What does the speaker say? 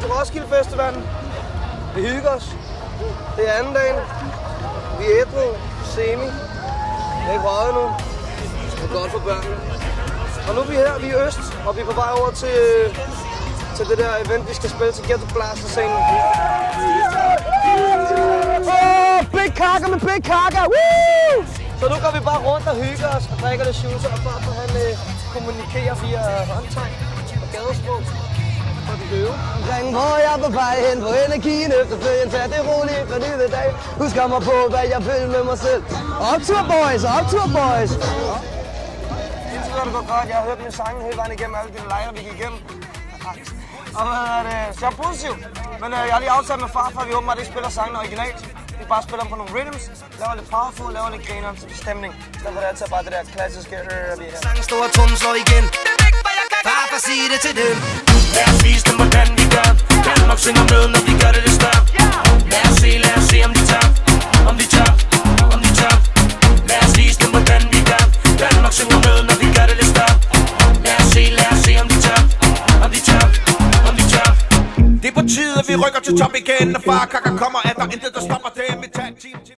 til Roskilde Festivalen. Vi hygger os. Det er anden dagen. Vi er ædru, semi. Jeg er ikke røget nu. Det er godt for børnene. Og nu er vi her, vi er i Øst, og vi er på vej over til, til det der event, vi skal spille til Ghetto Blaster scenen. Oh, big kaka med big kaka! Woo! Så nu går vi bare rundt og hygger os og drikker det shoes og bare for at han øh, kommunikerer via håndtegn for. Omkring hvor jeg er på vej hen på energien efterfølgende tager det roligt for lille dag. Husk mig på, hvad jeg vil med mig selv. Optur boys, optur boys! Indtil videre er det gået godt. Jeg har hørt mine sange hele vejen igennem alle de lejre, vi gik igennem. Og hvad er det? Så jeg er positiv. Men øh, jeg har lige aftalt med farfar, at vi åbenbart ikke spiller sangene originalt. Vi bare spiller dem på nogle rhythms, laver lidt powerful, laver lidt griner stemning. I stedet for det altid bare det der klassiske øh, vi her. Sang store tum slår igen Farfar sig det til dem Lad os vise dem hvordan vi gør. Danmark synger med når vi gør det lidt større. Lad os se, lad os se om de tør. Om de tør, om de tør. Lad os vise dem hvordan vi gør. Danmark synger med når vi gør det lidt større. Lad os se, lad os se om de Om de om de Det er på tide, at vi rykker til top igen Når far kakker kommer, er der intet, der stopper dem? Vi tag